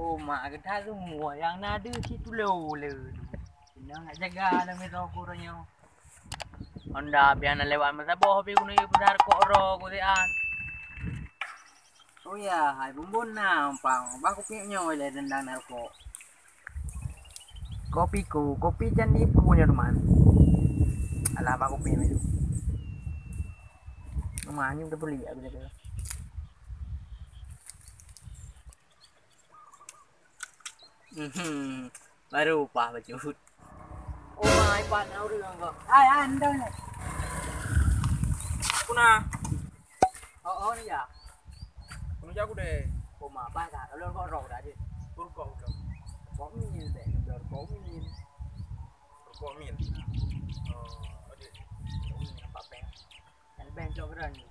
Oh, mak kata semua yang nada situ lola. Kena nak jaga dah mereka kurangnya. Honda biar nak lewat masa bawah pergi guna besar kok ro kudian. Oh ya, hai bumbun nampang. Baku punya oleh dendang narko. Kopiku, kopi candi punya teman. Alah, aku punya itu. Rumahnya udah beli ya, bila baru upah baju hut oh ai pan aku dengan kau ai ai anda ni aku na oh oh ni ya aku ni aku deh oh ma ba tak lalu kau rok dah je kau kau kau kau min deh kau kau min kau min oh ada kau min apa bank kan bank jauh berani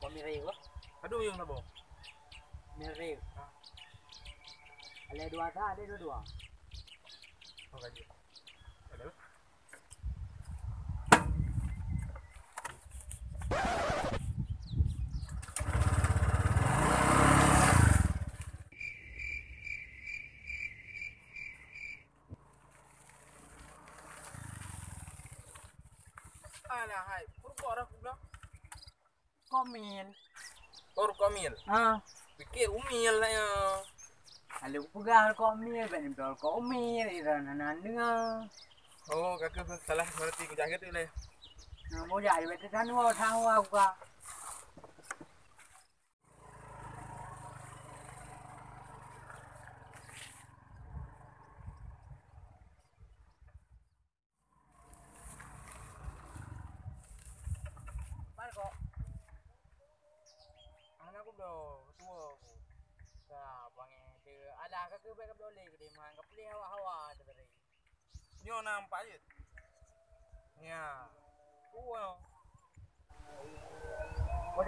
kau min reu aduh yang nabo min reu Ada dua ta, ada dua dua. Oh, kaji. Ada. Alah, hai. Turko orang aku min. Turko min. À. Pikir umil lah ya. lugar kami ben dol kami di sana nandung oh kakak salah berarti ku jaga tu leh mau jadi betul kan mau tahu aku kak Anak aku udah tua Ada ke baik boleh ke dia hawa-hawa tu tadi. Nyo nampak je. Ya. Tua. Kau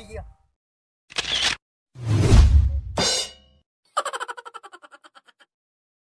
dia.